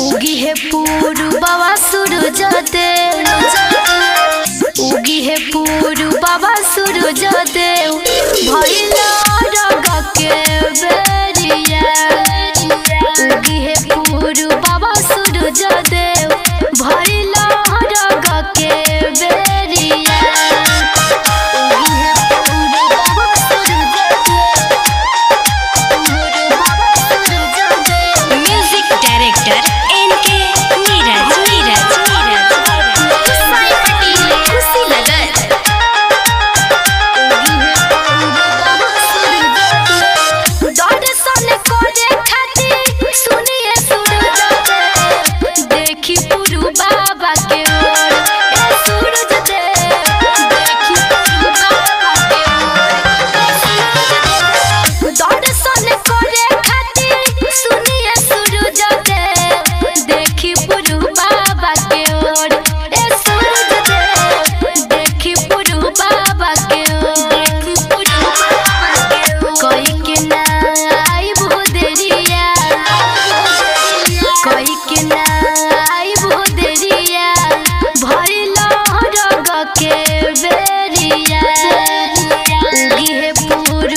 उगी है पूर्वा सूरज देव उगी है पूर्वा सूरज देव भैया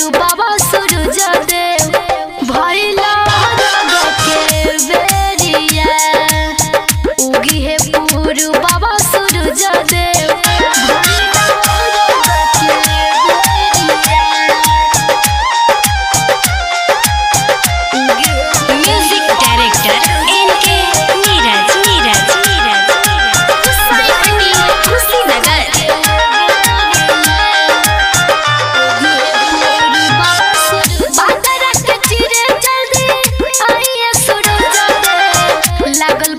बाबा सुर बगल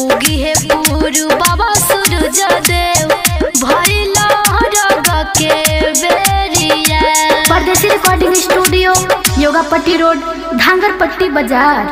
उगी है पूरू बाबा सूरज देव। भरी recording studio Yogapatti road Dhangarpatti बाज़ार।